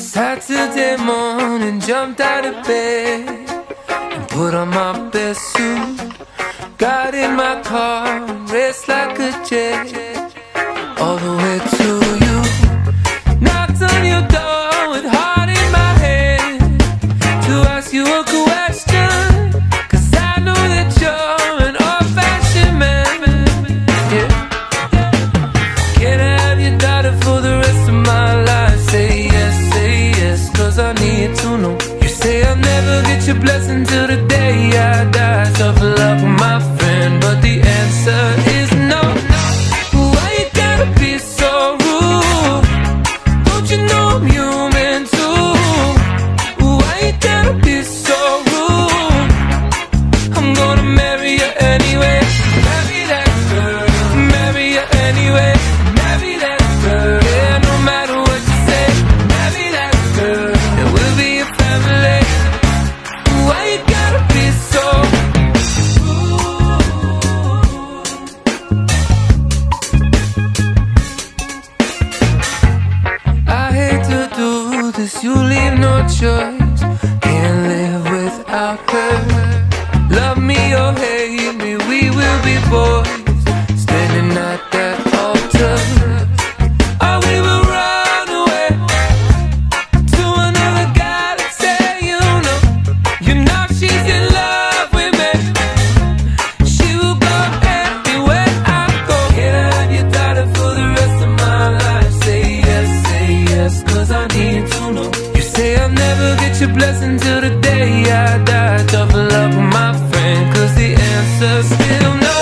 Saturday morning, jumped out of bed and put on my best suit. Got in my car and raced like a jet all the You say I'll never get your blessing till the day I die. Tough luck, my friend, but the answer Cause you leave no choice. Can't live without her. Love me or hate me, we will be boys. never get your blessing till the day I die. Tough luck, my friend, cause the answer's still no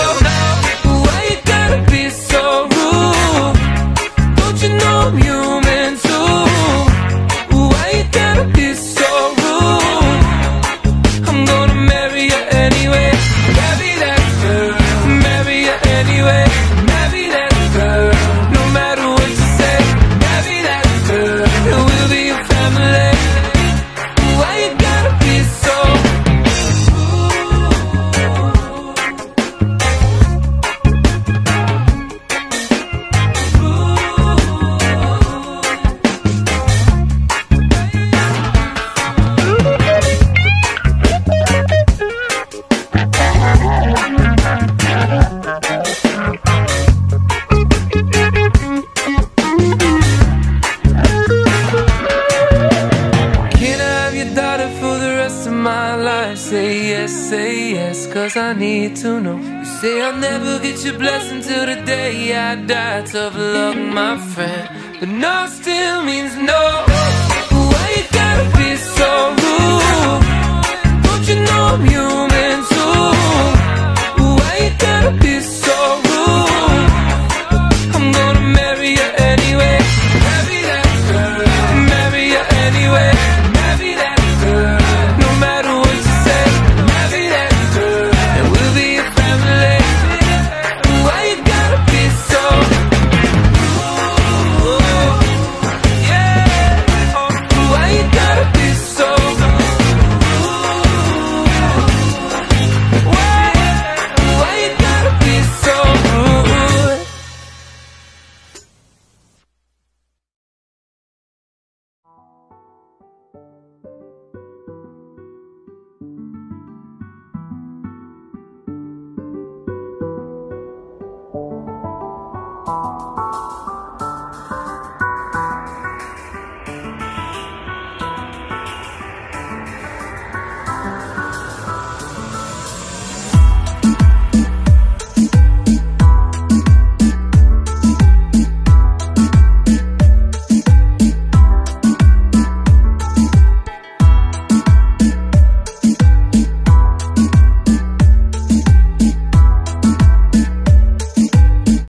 say yes, cause I need to know. You say I'll never get your blessing till the day I die. Tough luck, my friend. But no still means no.